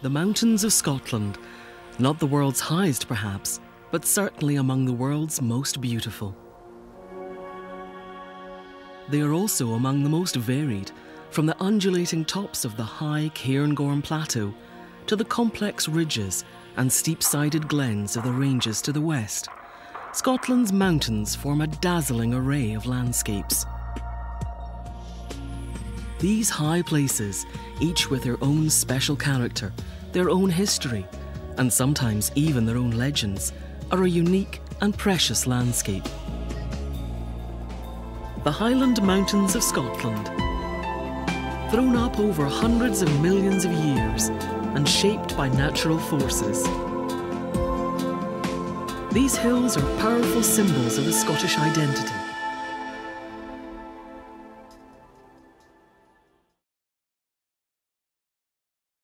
The mountains of Scotland, not the world's highest perhaps, but certainly among the world's most beautiful. They are also among the most varied, from the undulating tops of the high Cairngorm Plateau to the complex ridges and steep sided glens of the ranges to the west. Scotland's mountains form a dazzling array of landscapes. These high places, each with their own special character, their own history, and sometimes even their own legends, are a unique and precious landscape. The Highland Mountains of Scotland, thrown up over hundreds of millions of years and shaped by natural forces. These hills are powerful symbols of the Scottish identity